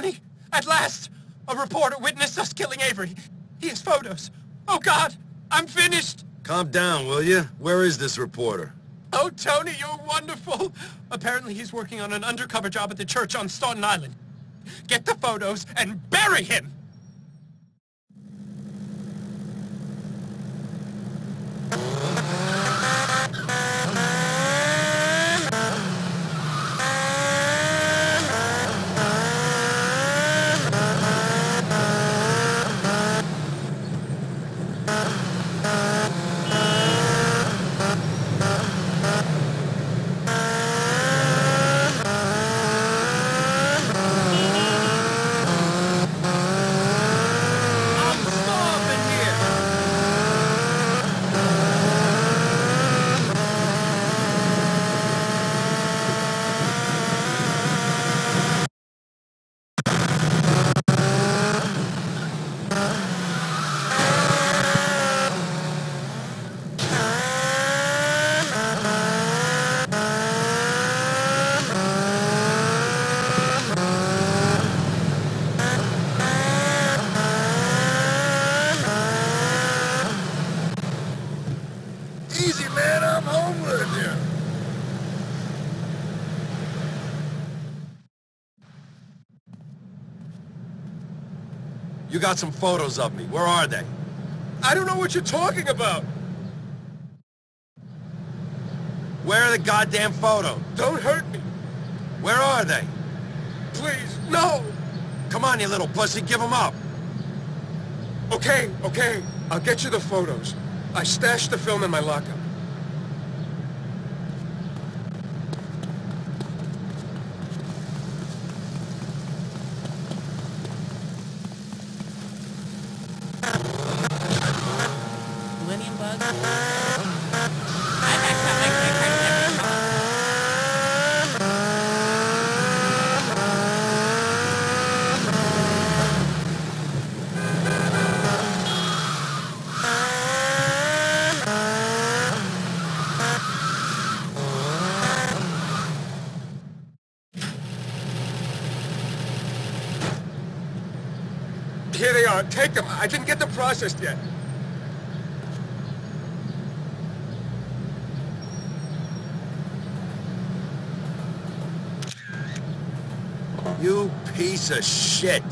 Toni! At last! A reporter witnessed us killing Avery. He has photos. Oh, God! I'm finished! Calm down, will you? Where is this reporter? Oh, Toni, you're wonderful! Apparently he's working on an undercover job at the church on Staunton Island. Get the photos and bury him! I'm starving here! Easy, man. I'm home with you. You got some photos of me. Where are they? I don't know what you're talking about! Where are the goddamn photos? Don't hurt me! Where are they? Please, no! Come on, you little pussy. Give them up. Okay, okay, I'll get you the photos. I stashed the film in my lockup. Here they are, take them. I didn't get them processed yet. You piece of shit.